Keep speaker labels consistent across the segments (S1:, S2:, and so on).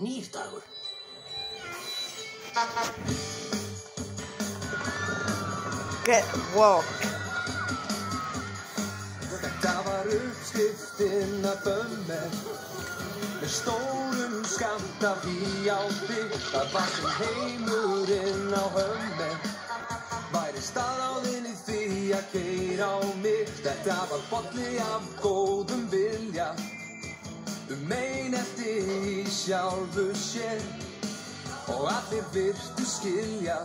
S1: nýr dagur.
S2: Get walk.
S3: Þetta var uppskriftin að bömmel Með stórum skamt af híjátti Það var sem heimurinn á hömmel Væri staðáðinn í því að keira á mig. Þetta var bolli af góðum vilja. Um sjálfu sér. Og allir virtu skilja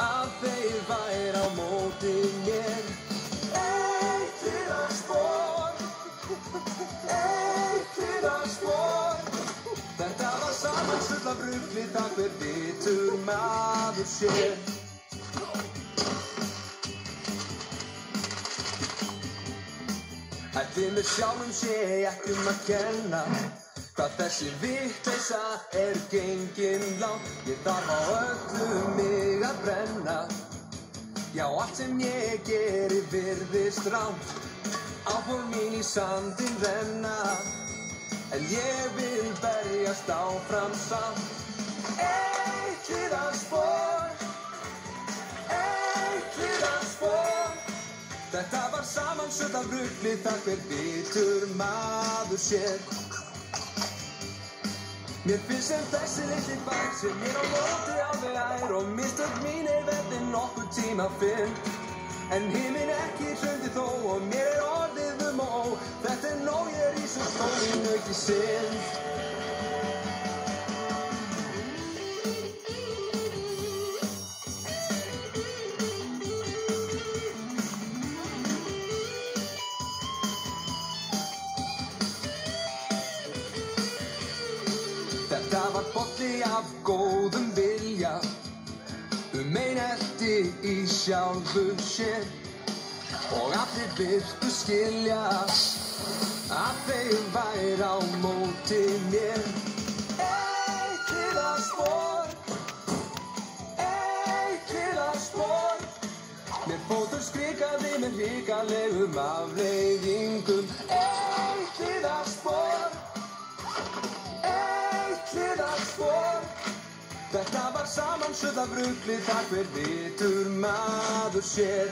S3: Að þeir væri á móti mér. Eitt lilla spór Eitt lilla spór Þetta var samansöld af rugli Takk hver vitur maður sér. Ætti með sjálfum sé ekki um að kenna Hvað þessi vitteysa er gengin langt? Ég þarf á öllu mig að brenna. Já, allt sem ég geri virðist rámt Áform mín í sandin renna. En ég vil berjast áfram samt. Eitt liða spór Eitt liða spór Þetta var samansöld af rugli þar hver vitur maður sér Mér finnst sem þessi litli bæk sem ég á móti alveg ær og mistök mín er verðin nokkuð tíma fyrr. En himinn ekki hrundi þó og mér er orðið um ó. Þetta er nóg ég er í sem stóðin auki sinn af góðum vilja. Um einelti í sjálfu sér. Og allir virtu skilja Að þeir væri á móti mér. Eitt lilla spór Eitt lilla spór Mér fótur skrikaði með hrikalegum afleiðingum. Eitt lilla Þetta var samansöld af rugli Takk hver vitur maður sér